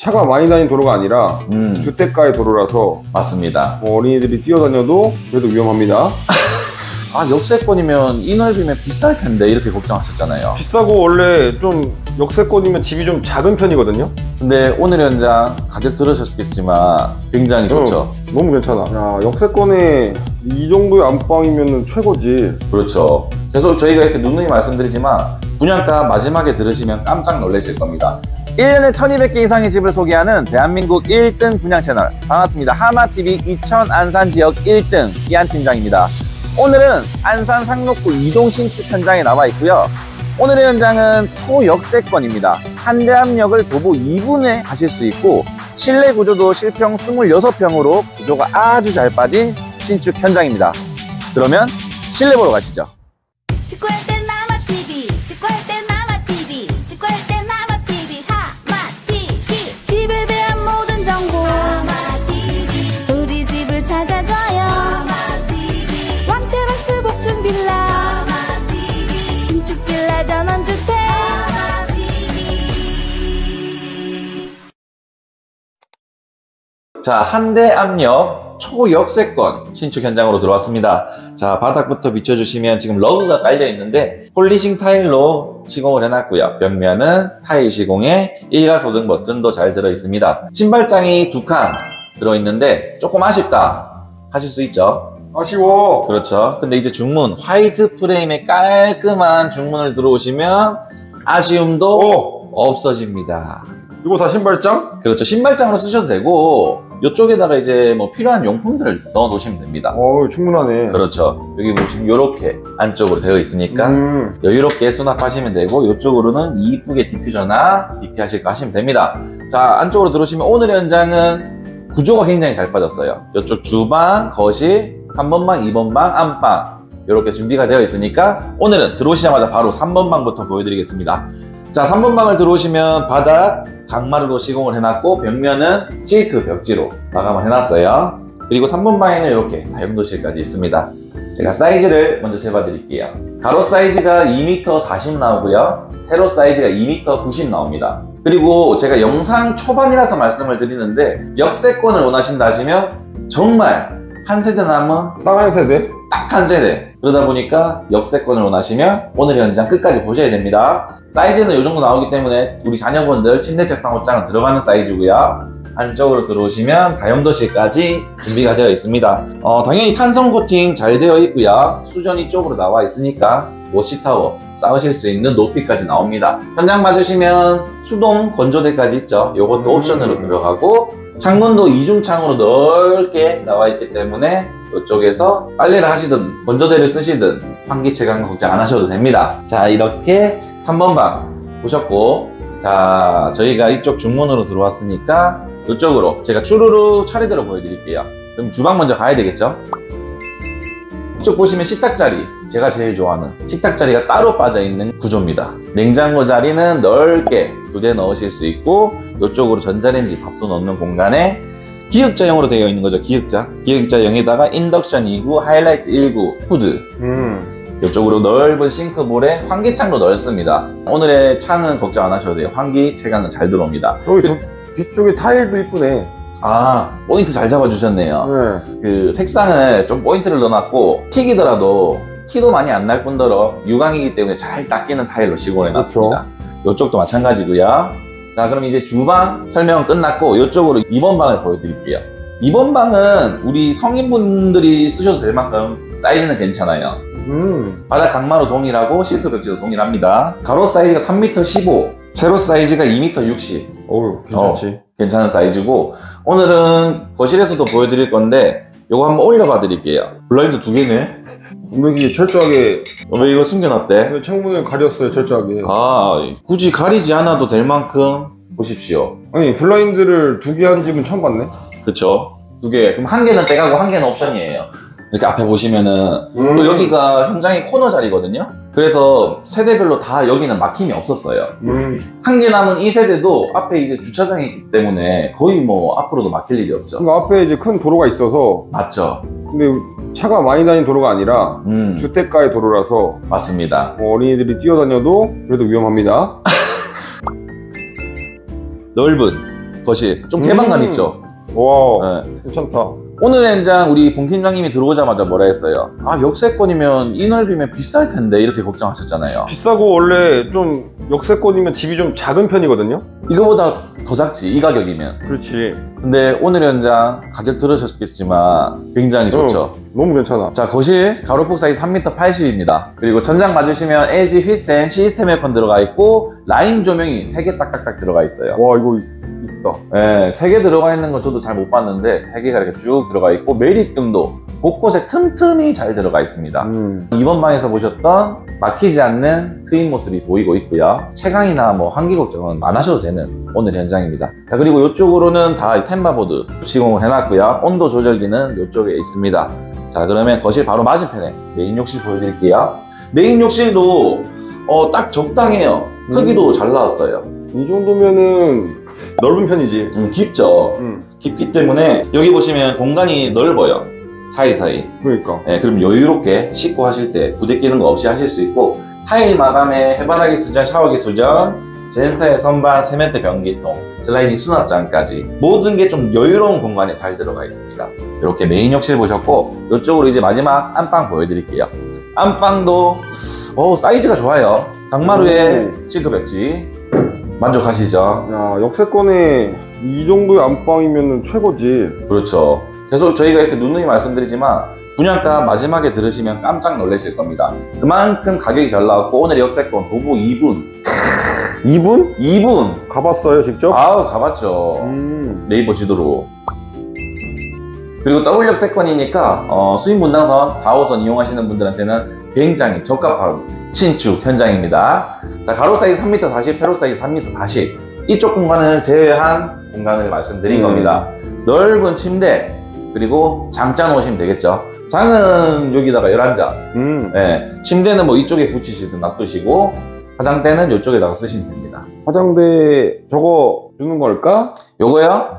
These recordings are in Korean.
차가 많이 다니는 도로가 아니라 음, 주택가의 도로라서 맞습니다. 뭐 어린이들이 뛰어다녀도 그래도 위험합니다. 아, 역세권이면 이 넓이면 비쌀 텐데 이렇게 걱정하셨잖아요. 비싸고 원래 좀 역세권이면 집이 좀 작은 편이거든요. 근데 오늘 현장 가격 들으셨겠지만 굉장히 좋죠. 어, 너무 괜찮아. 야, 역세권에 이 정도의 안방이면 최고지. 그렇죠. 계속 저희가 이렇게 누누이 말씀드리지만 분양가 마지막에 들으시면 깜짝 놀라실 겁니다. 1년에 1200개 이상의 집을 소개하는 대한민국 1등 분양 채널 반갑습니다. 하마TV 이천 안산 지역 1등 이한 팀장입니다. 오늘은 안산 상록구 이동 신축 현장에 나와 있고요. 오늘의 현장은 초역세권입니다. 한대암역을 도보 2분에 가실 수 있고 실내 구조도 실평 26평으로 구조가 아주 잘 빠진 신축 현장입니다. 그러면 실내 보러 가시죠. 자, 한대앞역 초역세권 신축 현장으로 들어왔습니다. 자, 바닥부터 비춰주시면 지금 러그가 깔려 있는데 polishing 타일로 시공을 해놨고요. 벽면은 타일 시공에 일괄소등 버튼도 잘 들어 있습니다. 신발장이 두 칸 들어있는데 조금 아쉽다 하실 수 있죠. 아쉬워. 그렇죠. 근데 이제 중문 화이트 프레임에 깔끔한 중문을 들어오시면 아쉬움도 어, 없어집니다. 이거 다 신발장? 그렇죠. 신발장으로 쓰셔도 되고 이쪽에다가 이제 뭐 필요한 용품들을 넣어 놓으시면 됩니다. 어, 충분하네. 그렇죠. 여기 보시면 이렇게 안쪽으로 되어 있으니까 음, 여유롭게 수납하시면 되고 이쪽으로는 이쁘게 디퓨저나 DP 하실 거 하시면 됩니다. 자 안쪽으로 들어오시면 오늘 현장은 구조가 굉장히 잘 빠졌어요. 이쪽 주방, 거실, 3번 방, 2번 방, 안방 이렇게 준비가 되어 있으니까 오늘은 들어오시자마자 바로 3번 방부터 보여드리겠습니다. 자 3번 방을 들어오시면 바닥 강마루로 시공을 해놨고 벽면은 실크 벽지로 마감을 해놨어요. 그리고 3번 방에는 이렇게 다용도실까지 있습니다. 제가 사이즈를 먼저 재봐 드릴게요. 가로 사이즈가 2m 40 나오고요. 세로 사이즈가 2m 90 나옵니다. 그리고 제가 영상 초반이라서 말씀을 드리는데 역세권을 원하신다 하시면 정말 한 세대 남은 땅한 세대? 딱 한 세대. 그러다 보니까 역세권을 원하시면 오늘 현장 끝까지 보셔야 됩니다. 사이즈는 이 정도 나오기 때문에 우리 자녀분들 침대 책상 옷장은 들어가는 사이즈고요. 안쪽으로 들어오시면 다용도실까지 준비가 되어 있습니다. 어, 당연히 탄성 코팅 잘 되어 있고요. 수전이 쪽으로 나와 있으니까 워시타워 쌓으실 수 있는 높이까지 나옵니다. 천장 봐주시면 수동 건조대까지 있죠. 이것도 음. 옵션으로 들어가고 창문도 이중창으로 넓게 나와 있기 때문에 이쪽에서 빨래를 하시든 건조대를 쓰시든 환기 채광 걱정 안 하셔도 됩니다. 자 이렇게 3번 방 보셨고 자 저희가 이쪽 중문으로 들어왔으니까 이쪽으로 제가 추루루 차례대로 보여드릴게요. 그럼 주방 먼저 가야 되겠죠? 이쪽 보시면 식탁 자리 제가 제일 좋아하는 식탁 자리가 따로 빠져 있는 구조입니다. 냉장고 자리는 넓게 두 대 넣으실 수 있고 이쪽으로 전자레인지 밥솥 넣는 공간에 기역자형으로 되어 있는 거죠. 기역자. 기역자형에다가 인덕션 2구, 하이라이트 1구, 후드. 음, 이쪽으로 넓은 싱크볼에 환기창도 넓습니다. 오늘의 창은 걱정 안 하셔도 돼요. 환기 채광은 잘 들어옵니다. 저기 저 뒤쪽에 타일도 이쁘네. 아 포인트 잘 잡아주셨네요. 네. 그 색상을 좀 포인트를 넣어놨고 튀기더라도 티도 많이 안 날 뿐더러 유광이기 때문에 잘 닦이는 타일로 시공해 놨습니다. 이쪽도 마찬가지고요. 자 그럼 이제 주방 설명은 끝났고 이쪽으로 2번 방을 보여드릴게요. 2번 방은 우리 성인분들이 쓰셔도 될 만큼 사이즈는 괜찮아요. 음, 바닥 강마루 동일하고 실크 벽지도 동일합니다. 가로 사이즈가 3m 15, 세로 사이즈가 2m 60. 어우, 괜찮지. 괜찮은 사이즈고 오늘은 거실에서도 보여드릴 건데 요거 한번 올려봐 드릴게요 블라인드 두 개네 왜 이렇게 철저하게, 어, 왜 이거 숨겨놨대? 왜 창문을 가렸어요, 철저하게. 아 굳이 가리지 않아도 될 만큼 보십시오 아니, 블라인드를 두 개 한 집은 처음 봤네? 그쵸 두 개 그럼 한 개는 빼가고 한 개는 옵션이에요 이렇게 앞에 보시면은 음. 또 여기가 현장이 코너 자리거든요 그래서 세대별로 다 여기는 막힘이 없었어요 음, 한 개 남은 이 세대도 앞에 이제 주차장이 있기 때문에 거의 뭐 앞으로도 막힐 일이 없죠 그러니까 앞에 이제 큰 도로가 있어서, 맞죠 근데 차가 많이 다니는 도로가 아니라 음 주택가의 도로라서 맞습니다 뭐 어린이들이 뛰어다녀도 그래도 위험합니다. 넓은 거실. 좀 개방감 음. 있죠? 와, 네. 괜찮다. 오늘 현장 우리 봉 팀장님이 들어오자마자 뭐라 했어요? 아, 역세권이면 이 넓이면 비쌀 텐데 이렇게 걱정하셨잖아요. 비싸고 원래 좀 역세권이면 집이 좀 작은 편이거든요. 이거보다 더 작지, 이 가격이면. 그렇지. 근데 오늘 현장 가격 들으셨겠지만 굉장히 좋죠. 어, 너무 괜찮아. 자, 거실 가로폭 사이 3m 80입니다. 그리고 천장 봐주시면 LG 휘센 시스템 에어컨 들어가 있고 라인 조명이 3개 딱딱딱 들어가 있어요. 와, 이거 이쁘다. 네, 3개 들어가 있는 건 저도 잘 못 봤는데 3개가 이렇게 쭉 들어가 있고 매립등도 곳곳에 틈틈이 잘 들어가 있습니다. 음. 이번 방에서 보셨던 막히지 않는 트임 모습이 보이고 있고요. 채광이나 뭐 환기 걱정은 안 하셔도 되는 오늘 현장입니다. 자, 그리고 이쪽으로는 다 템바보드 시공을 해놨고요. 온도 조절기는 이쪽에 있습니다. 자, 그러면 거실 바로 맞은편에 메인 욕실 보여드릴게요. 메인 욕실도 어, 딱 적당해요. 크기도 잘 나왔어요. 이 정도면은 넓은 편이지. 좀 깊죠? 음. 깊기 때문에 여기 보시면 공간이 넓어요. 사이사이. 그러니까. 네, 그럼 여유롭게 씻고 하실 때 부대 끼는 거 없이 하실 수 있고 타일 마감에 해바라기 수전, 샤워기 수전, 젠다이 선반, 세면대 변기통, 슬라이딩 수납장까지 모든 게 좀 여유로운 공간에 잘 들어가 있습니다. 이렇게 메인 욕실 보셨고 이쪽으로 이제 마지막 안방 보여드릴게요. 안방도 어, 사이즈가 좋아요. 강마루에 싱크벽지 만족하시죠? 야, 역세권에 이 정도의 안방이면은 최고지. 그렇죠. 계속 저희가 이렇게 누누이 말씀드리지만 분양가 마지막에 들으시면 깜짝 놀라실 겁니다. 그만큼 가격이 잘 나왔고 오늘 역세권 도보 2분 2분? 2분 가봤어요, 직접? 아우 가봤죠 음. 네이버 지도로 그리고 더블 역세권이니까 어, 수인 분당선 4호선 이용하시는 분들한테는 굉장히 적합한 신축 현장입니다. 자 가로 사이즈 3m 40, 세로 사이즈 3m 40 이쪽 공간을 제외한 공간을 말씀드린 음. 겁니다. 넓은 침대 그리고 장 짜 놓으시면 되겠죠. 장은 여기다가 11자 음. 예, 침대는 뭐 이쪽에 붙이시든 놔두시고 화장대는 이쪽에다가 쓰시면 됩니다. 화장대 저거 주는 걸까? 요거요?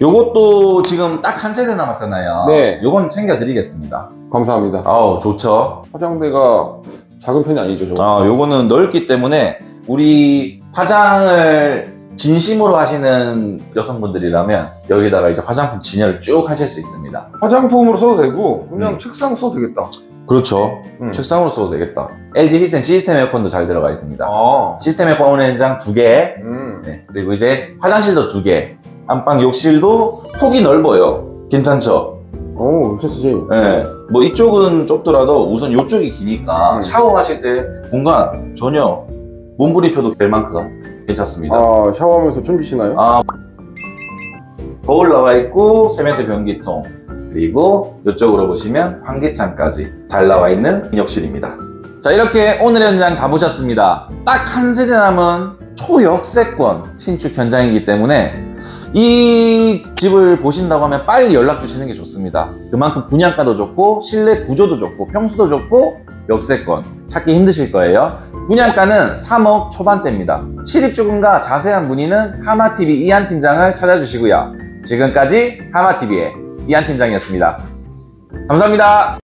요것도 지금 딱 한 세대 남았잖아요. 네. 요건 챙겨드리겠습니다. 감사합니다. 아우, 좋죠. 화장대가 작은 편이 아니죠, 저거. 아, 요거는 넓기 때문에 우리 화장을 진심으로 하시는 여성분들이라면 여기다가 이제 화장품 진열을 쭉 하실 수 있습니다. 화장품으로 써도 되고 그냥 음. 책상 써도 되겠다. 그렇죠. 음. 책상으로 써도 되겠다. LG 휘센 시스템 에어컨도 잘 들어가 있습니다. 아. 시스템 에어컨 현장 두 개, 음. 네, 그리고 이제 화장실도 두 개, 안방 욕실도 폭이 넓어요. 괜찮죠? 오, 괜찮지. 네. 뭐 이쪽은 좁더라도 우선 이쪽이 기니까 음. 샤워하실 때 공간 전혀 몸부림쳐도 될 만큼 괜찮습니다. 아, 샤워하면서 춤 추시나요? 아, 거울 나와 있고 세면대 변기통 그리고 이쪽으로 보시면 환기창까지 잘 나와 있는 욕실입니다. 자 이렇게 오늘 현장 다 보셨습니다. 딱 한 세대 남은 초역세권 신축 현장이기 때문에 이 집을 보신다고 하면 빨리 연락 주시는 게 좋습니다. 그만큼 분양가도 좋고 실내 구조도 좋고 평수도 좋고 역세권 찾기 힘드실 거예요. 분양가는 3억 초반대입니다. 실입주금과 자세한 문의는 하마TV 이한 팀장을 찾아주시고요. 지금까지 하마TV의 이한 팀장이었습니다. 감사합니다.